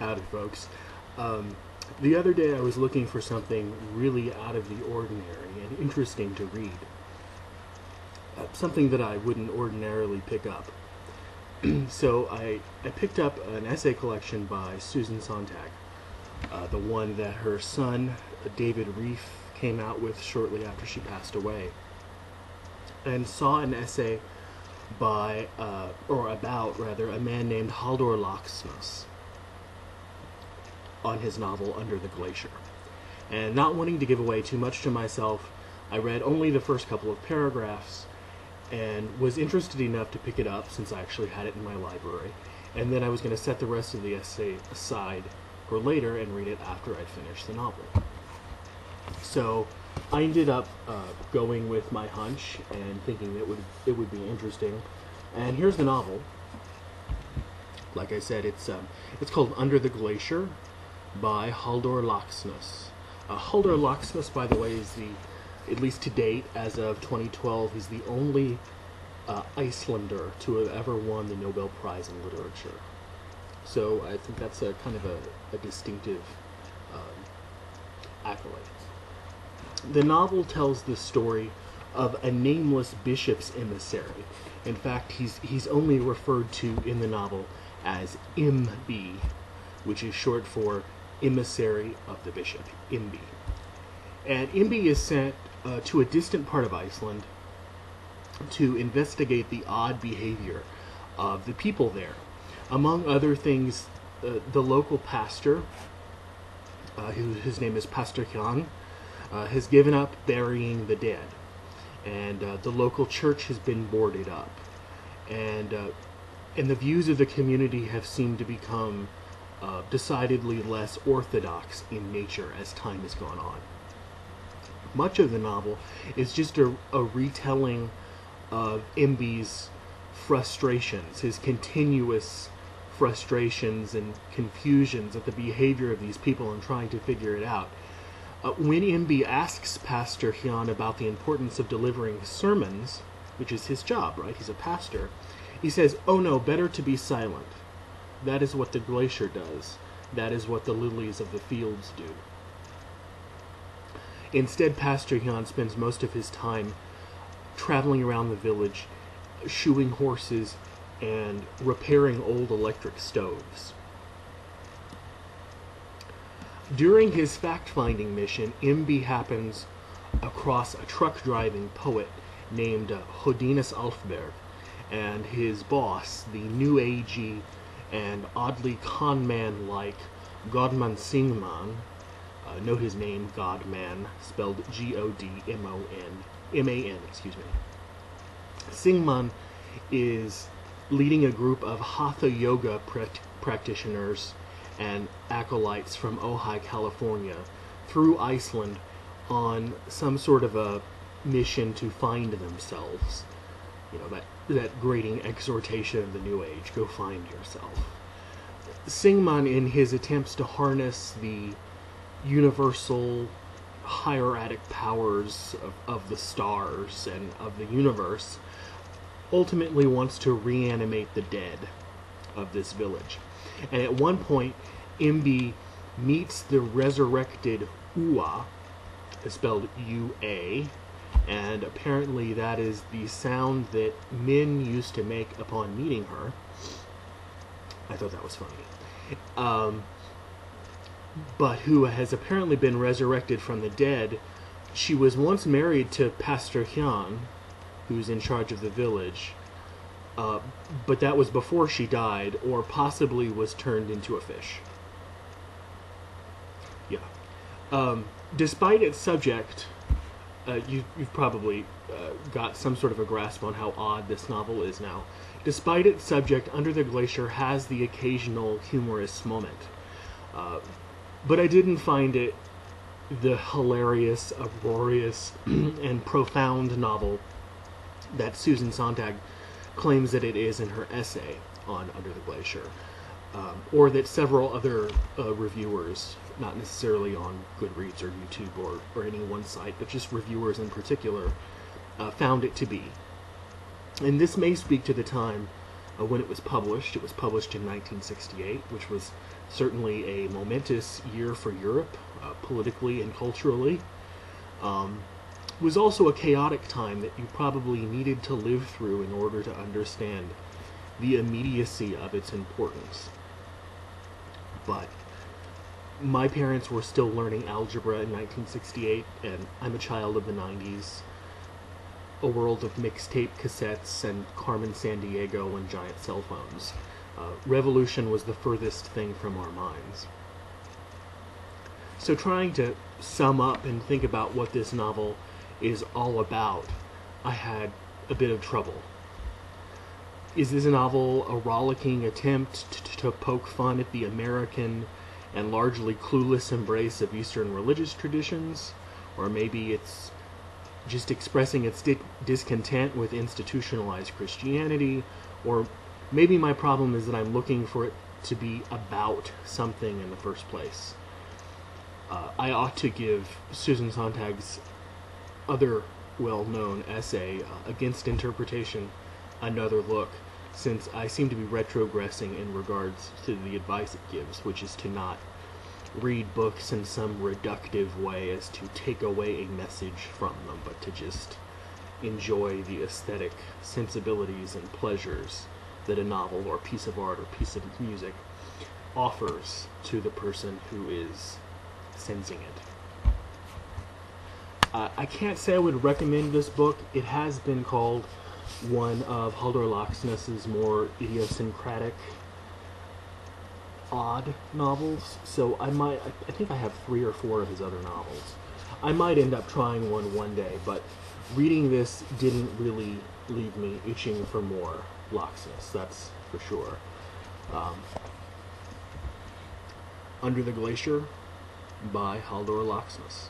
Howdy, folks. Um, the other day I was looking for something really out of the ordinary and interesting to read. Uh, something that I wouldn't ordinarily pick up. so I, I picked up an essay collection by Susan Sontag, uh, the one that her son, uh, David Rieff, came out with shortly after she passed away, and saw an essay by, uh, or about rather, a man named Haldor Laxness on his novel Under the Glacier. And not wanting to give away too much to myself, I read only the first couple of paragraphs and was interested enough to pick it up since I actually had it in my library. And then I was going to set the rest of the essay aside for later and read it after I'd finished the novel. So I ended up uh, going with my hunch and thinking that would it would be interesting. And here's the novel. Like I said, it's um, it's called Under the Glacier by Haldor Laxness. Uh, Haldor Laxness, by the way, is the at least to date, as of 2012, he's the only uh, Icelander to have ever won the Nobel Prize in Literature. So I think that's a kind of a, a distinctive um, accolade. The novel tells the story of a nameless bishop's emissary. In fact, he's he's only referred to in the novel as MB, which is short for emissary of the bishop, Imbi. And Imbi is sent uh, to a distant part of Iceland to investigate the odd behavior of the people there. Among other things, uh, the local pastor, uh, who, his name is Pastor Jan, uh, has given up burying the dead, and uh, the local church has been boarded up, and uh, and the views of the community have seemed to become uh, decidedly less orthodox in nature as time has gone on. Much of the novel is just a, a retelling of Imbi's frustrations, his continuous frustrations and confusions at the behavior of these people and trying to figure it out. Uh, when Imbi asks Pastor Hyun about the importance of delivering sermons, which is his job, right? He's a pastor. He says, Oh no, better to be silent. That is what the glacier does. That is what the lilies of the fields do. Instead, Pastor Hyun spends most of his time traveling around the village, shoeing horses, and repairing old electric stoves. During his fact finding mission, MB happens across a truck driving poet named Hodinus Alfberg and his boss, the new agey and oddly con man like Godman Singman. Uh, note his name, Godman, spelled G O D M O N M A N, excuse me. Singman is leading a group of Hatha yoga practitioners and acolytes from Ojai, California, through Iceland on some sort of a mission to find themselves. You know, that, that grating exhortation of the New Age go find yourself. Singman, in his attempts to harness the universal hieratic powers of, of the stars and of the universe, ultimately wants to reanimate the dead of this village. And at one point, Imbi meets the resurrected Ua, spelled U A, and apparently that is the sound that men used to make upon meeting her. I thought that was funny. Um, but who has apparently been resurrected from the dead. She was once married to Pastor Hyun, who's in charge of the village, uh, but that was before she died, or possibly was turned into a fish. Yeah. Um, despite its subject, uh, you, you've probably uh, got some sort of a grasp on how odd this novel is now. Despite its subject, Under the Glacier has the occasional humorous moment. Uh, but I didn't find it the hilarious, uproarious, and profound novel that Susan Sontag claims that it is in her essay on Under the Glacier, um, or that several other uh, reviewers, not necessarily on Goodreads or YouTube or, or any one site, but just reviewers in particular, uh, found it to be. And this may speak to the time uh, when it was published. It was published in 1968, which was certainly a momentous year for Europe, uh, politically and culturally. Um, it was also a chaotic time that you probably needed to live through in order to understand the immediacy of its importance. But my parents were still learning algebra in 1968, and I'm a child of the 90s. A world of mixtape cassettes and Carmen Sandiego and giant cell phones. Uh, revolution was the furthest thing from our minds. So, trying to sum up and think about what this novel is all about, I had a bit of trouble. Is this novel a rollicking attempt to, to poke fun at the American and largely clueless embrace of Eastern religious traditions? Or maybe it's just expressing its di- discontent with institutionalized Christianity? Or maybe my problem is that I'm looking for it to be about something in the first place. Uh, I ought to give Susan Sontag's other well known essay, uh, Against Interpretation, another look, since I seem to be retrogressing in regards to the advice it gives, which is to not read books in some reductive way as to take away a message from them, but to just enjoy the aesthetic sensibilities and pleasures that a novel or piece of art or piece of music offers to the person who is sensing it. Uh, I can't say I would recommend this book. It has been called one of Haldor Laxness's more idiosyncratic, odd novels. So I might, I think I have three or four of his other novels. I might end up trying one one day, but reading this didn't really leave me itching for more Laxness, that's for sure. Um, Under the Glacier by Haldor Laxness.